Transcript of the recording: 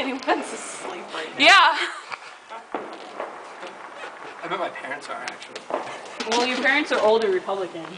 anyone's asleep right now. Yeah. I bet my parents are actually. Well, your parents are older Republicans.